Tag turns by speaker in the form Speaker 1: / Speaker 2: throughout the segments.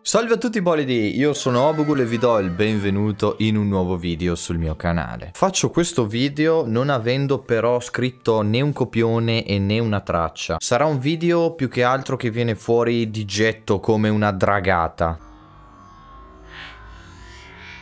Speaker 1: Salve a tutti bolidi, io sono Obugul e vi do il benvenuto in un nuovo video sul mio canale. Faccio questo video non avendo però scritto né un copione e né una traccia. Sarà un video più che altro che viene fuori di getto come una dragata.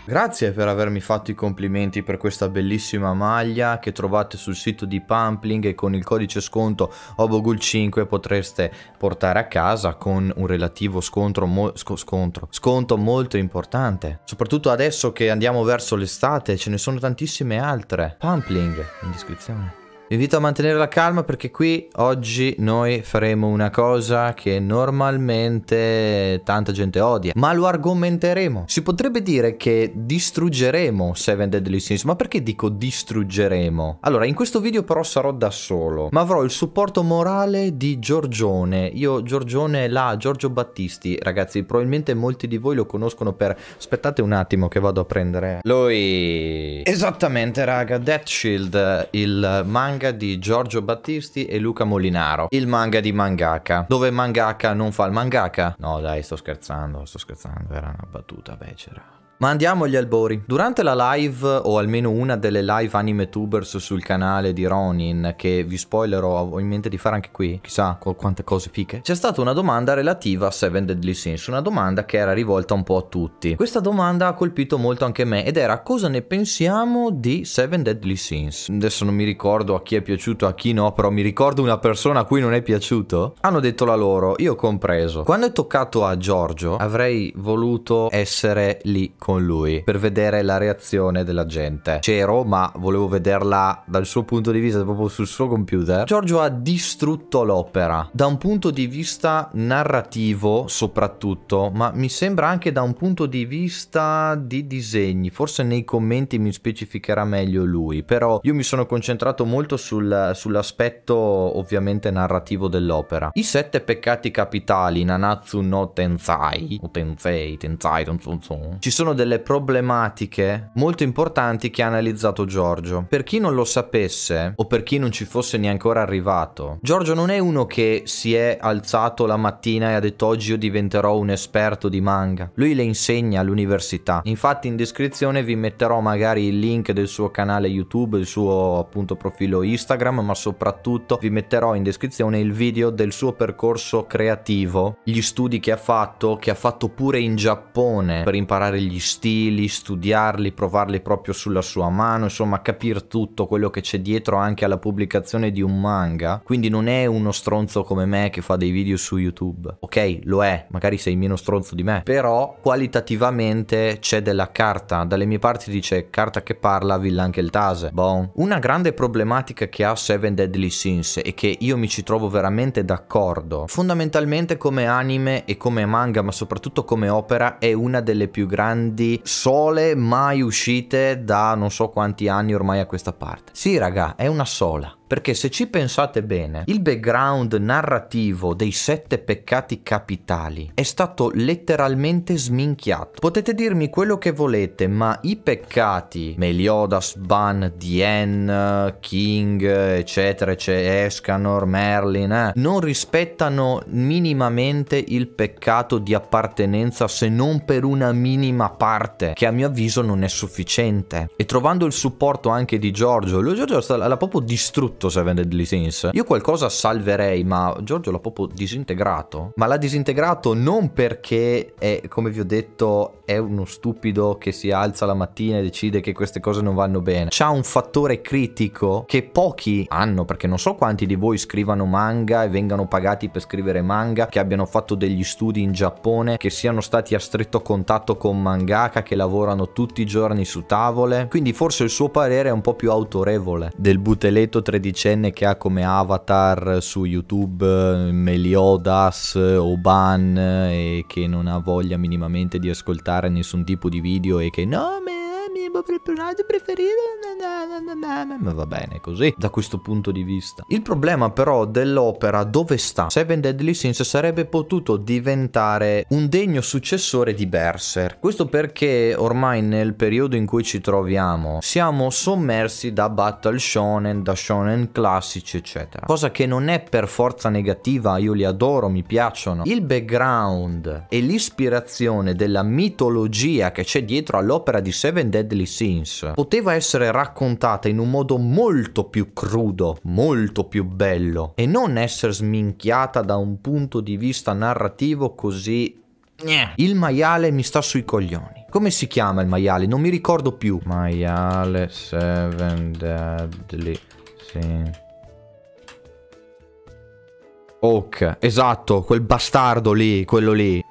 Speaker 1: Grazie per avermi fatto i complimenti per questa bellissima maglia che trovate sul sito di Pumpling e con il codice sconto Obogul5 potreste portare a casa con un relativo mo sc scontro, sconto molto importante. Soprattutto adesso che andiamo verso l'estate ce ne sono tantissime altre. Pumpling in descrizione. Vi invito a mantenere la calma perché qui oggi noi faremo una cosa che normalmente tanta gente odia, ma lo argomenteremo. Si potrebbe dire che distruggeremo Seven Deadly Sins, ma perché dico distruggeremo? Allora, in questo video però sarò da solo, ma avrò il supporto morale di Giorgione. Io Giorgione là, Giorgio Battisti, ragazzi, probabilmente molti di voi lo conoscono per... Aspettate un attimo che vado a prendere... Lui... Esattamente, raga, Death Shield, il manga manga di Giorgio Battisti e Luca Molinaro, il manga di mangaka, dove mangaka non fa il mangaka. No dai, sto scherzando, sto scherzando, era una battuta becera. Ma andiamo agli albori. Durante la live, o almeno una delle live anime tubers sul canale di Ronin, che vi spoilerò, ho in mente di fare anche qui, chissà quante cose fiche, c'è stata una domanda relativa a Seven Deadly Sins, una domanda che era rivolta un po' a tutti. Questa domanda ha colpito molto anche me, ed era cosa ne pensiamo di Seven Deadly Sins. Adesso non mi ricordo a chi è piaciuto, a chi no, però mi ricordo una persona a cui non è piaciuto. Hanno detto la loro, io compreso. Quando è toccato a Giorgio, avrei voluto essere lì con con lui per vedere la reazione della gente. C'ero, ma volevo vederla dal suo punto di vista, proprio sul suo computer. Giorgio ha distrutto l'opera da un punto di vista narrativo, soprattutto, ma mi sembra anche da un punto di vista di disegni. Forse nei commenti mi specificherà meglio lui, però io mi sono concentrato molto sul, sull'aspetto ovviamente narrativo dell'opera. I sette peccati capitali, Nanatsu no Tensai, o Tensei, Tensai, Tensei, ci sono delle problematiche molto importanti che ha analizzato Giorgio. Per chi non lo sapesse, o per chi non ci fosse neanche arrivato, Giorgio non è uno che si è alzato la mattina e ha detto oggi io diventerò un esperto di manga. Lui le insegna all'università. Infatti in descrizione vi metterò magari il link del suo canale YouTube, il suo appunto profilo Instagram, ma soprattutto vi metterò in descrizione il video del suo percorso creativo, gli studi che ha fatto, che ha fatto pure in Giappone per imparare gli stili, studiarli, provarli proprio sulla sua mano, insomma capire tutto quello che c'è dietro anche alla pubblicazione di un manga. Quindi non è uno stronzo come me che fa dei video su YouTube. Ok, lo è, magari sei meno stronzo di me, però qualitativamente c'è della carta. Dalle mie parti dice carta che parla, villa anche il tase. Bon. Una grande problematica che ha Seven Deadly Sins e che io mi ci trovo veramente d'accordo, fondamentalmente come anime e come manga, ma soprattutto come opera, è una delle più grandi grandi sole mai uscite da non so quanti anni ormai a questa parte. Sì, raga, è una sola. Perché se ci pensate bene, il background narrativo dei sette peccati capitali è stato letteralmente sminchiato. Potete dirmi quello che volete, ma i peccati, Meliodas, Ban, Dien, King, eccetera, eccetera, Escanor, Merlin, eh, non rispettano minimamente il peccato di appartenenza se non per una minima parte, che a mio avviso non è sufficiente. E trovando il supporto anche di Giorgio, lui Giorgio l'ha proprio distrutto tutto Seven Deadly Sins. Io qualcosa salverei, ma Giorgio l'ha proprio disintegrato. Ma l'ha disintegrato non perché è, come vi ho detto, è uno stupido che si alza la mattina e decide che queste cose non vanno bene. C'ha un fattore critico che pochi hanno, perché non so quanti di voi scrivano manga e vengano pagati per scrivere manga, che abbiano fatto degli studi in Giappone, che siano stati a stretto contatto con mangaka, che lavorano tutti i giorni su tavole. Quindi forse il suo parere è un po' più autorevole del buteletto 3D tredicenne che ha come avatar su YouTube eh, Meliodas o Ban e che non ha voglia minimamente di ascoltare nessun tipo di video e che no, me mio personaggio preferito. Ma va bene così, da questo punto di vista. Il problema però dell'opera dove sta? Seven Deadly Sins sarebbe potuto diventare un degno successore di Berserk. Questo perché ormai nel periodo in cui ci troviamo siamo sommersi da battle shonen, da shonen classici, eccetera. Cosa che non è per forza negativa, io li adoro, mi piacciono. Il background e l'ispirazione della mitologia che c'è dietro all'opera di Seven Deadly Sins poteva essere raccontata in un modo molto più crudo, molto più bello e non essere sminchiata da un punto di vista narrativo così il maiale mi sta sui coglioni. Come si chiama il maiale? Non mi ricordo più. Maiale Seven Deadly Sins. Oak, esatto, quel bastardo lì, quello lì.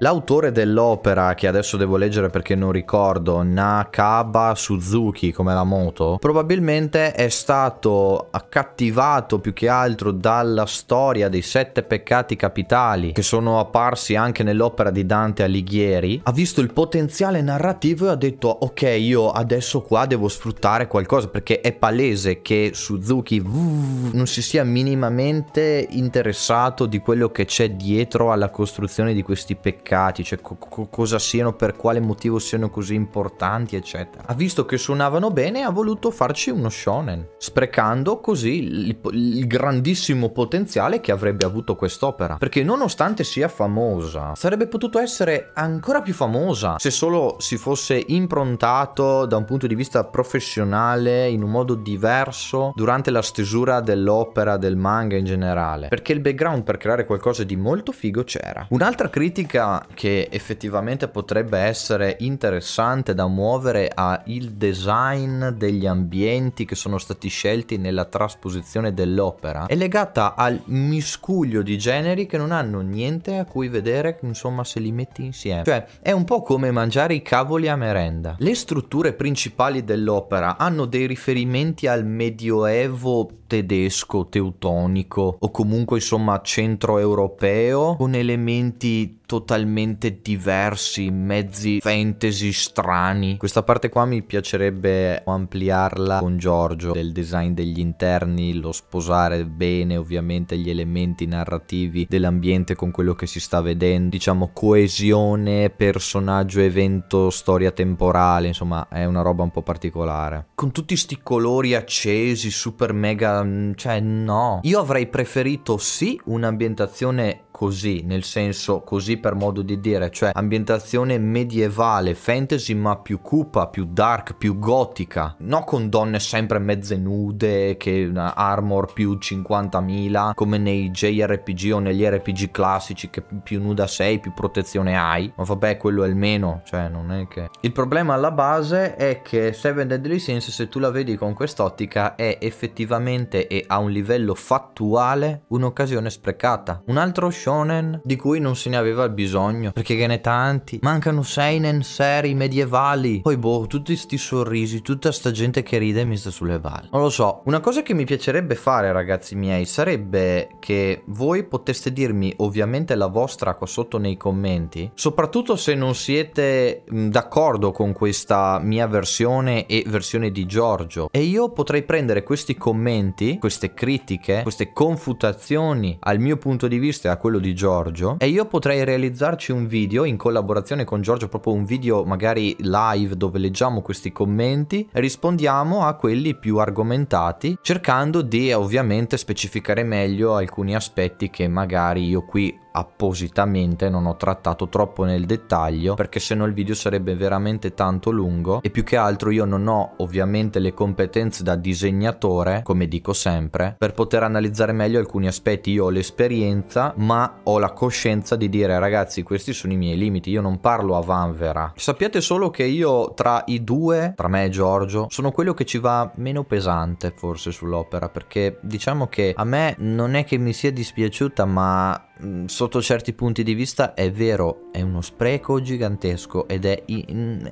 Speaker 1: L'autore dell'opera, che adesso devo leggere perché non ricordo, Nakaba Suzuki come la moto, probabilmente è stato accattivato più che altro dalla storia dei sette peccati capitali che sono apparsi anche nell'opera di Dante Alighieri, ha visto il potenziale narrativo e ha detto ok io adesso qua devo sfruttare qualcosa perché è palese che Suzuki non si sia minimamente interessato di quello che c'è dietro alla costruzione di questi peccati peccati, cioè co- co- cosa siano, per quale motivo siano così importanti, eccetera. Ha visto che suonavano bene e ha voluto farci uno shonen, sprecando così il, il grandissimo potenziale che avrebbe avuto quest'opera. Perché nonostante sia famosa, sarebbe potuto essere ancora più famosa se solo si fosse improntato da un punto di vista professionale in un modo diverso durante la stesura dell'opera, del manga in generale. Perché il background per creare qualcosa di molto figo c'era. Un'altra critica che effettivamente potrebbe essere interessante da muovere al design degli ambienti che sono stati scelti nella trasposizione dell'opera. È legata al miscuglio di generi che non hanno niente a cui vedere insomma se li metti insieme. Cioè è un po' come mangiare i cavoli a merenda. Le strutture principali dell'opera hanno dei riferimenti al medioevo tedesco teutonico o comunque insomma centroeuropeo con elementi totalmente diversi, mezzi fantasy strani. Questa parte qua mi piacerebbe ampliarla con Giorgio, del design degli interni, lo sposare bene ovviamente gli elementi narrativi dell'ambiente con quello che si sta vedendo, diciamo coesione, personaggio, evento, storia temporale, insomma è una roba un po' particolare. Con tutti sti colori accesi, super mega, mm, cioè no. Io avrei preferito sì un'ambientazione così, nel senso così per modo di dire, cioè ambientazione medievale, fantasy ma più cupa, più dark, più gotica, no con donne sempre mezze nude, che armor più 50.000 come nei JRPG o negli RPG classici che più nuda sei, più protezione hai, ma vabbè quello è il meno, cioè non è che... Il problema alla base è che Seven Deadly Sins se tu la vedi con quest'ottica è effettivamente e a un livello fattuale un'occasione sprecata. Un altro shonen di cui non se ne aveva bisogno, perché che ne tanti. Mancano seinen seri medievali. Poi boh, tutti sti sorrisi, tutta sta gente che ride mi sta sulle balle. Non lo so. Una cosa che mi piacerebbe fare, ragazzi miei, sarebbe che voi poteste dirmi ovviamente la vostra qua sotto nei commenti, soprattutto se non siete d'accordo con questa mia versione e versione di Giorgio. E io potrei prendere questi commenti, queste critiche, queste confutazioni al mio punto di vista e a quello quello di Giorgio e io potrei realizzarci un video in collaborazione con Giorgio, proprio un video magari live dove leggiamo questi commenti rispondiamo a quelli più argomentati, cercando di ovviamente specificare meglio alcuni aspetti che magari io qui appositamente non ho trattato troppo nel dettaglio perché se no il video sarebbe veramente tanto lungo. E più che altro io non ho ovviamente le competenze da disegnatore come dico sempre per poter analizzare meglio alcuni aspetti. Io ho l'esperienza ma ho la coscienza di dire ragazzi questi sono i miei limiti io non parlo a vanvera. Sappiate solo che io tra i due tra me e Giorgio sono quello che ci va meno pesante forse sull'opera perché diciamo che a me non è che mi sia dispiaciuta ma sotto certi punti di vista è vero, è uno spreco gigantesco ed è in,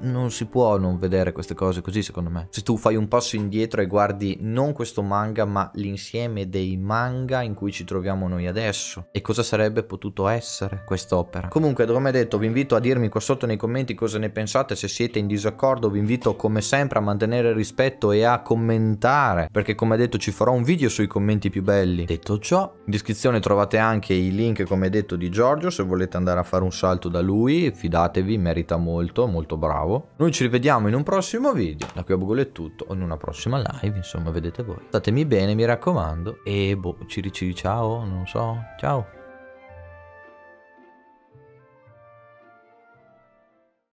Speaker 1: non si può non vedere queste cose così secondo me. Se tu fai un passo indietro e guardi non questo manga ma l'insieme dei manga in cui ci troviamo noi adesso e cosa sarebbe potuto essere quest'opera. Comunque, come detto, vi invito a dirmi qua sotto nei commenti cosa ne pensate, se siete in disaccordo, vi invito come sempre a mantenere rispetto e a commentare, perché come detto ci farò un video sui commenti più belli. Detto ciò, in descrizione trovate anche i link come detto di Giorgio se volete andare a fare un salto da lui, fidatevi, merita molto, molto bravo. Noi ci rivediamo in un prossimo video, da qui a Google è tutto, o in una prossima live, insomma vedete voi. Statemi bene, mi raccomando, e boh, ci ciao, non so, ciao.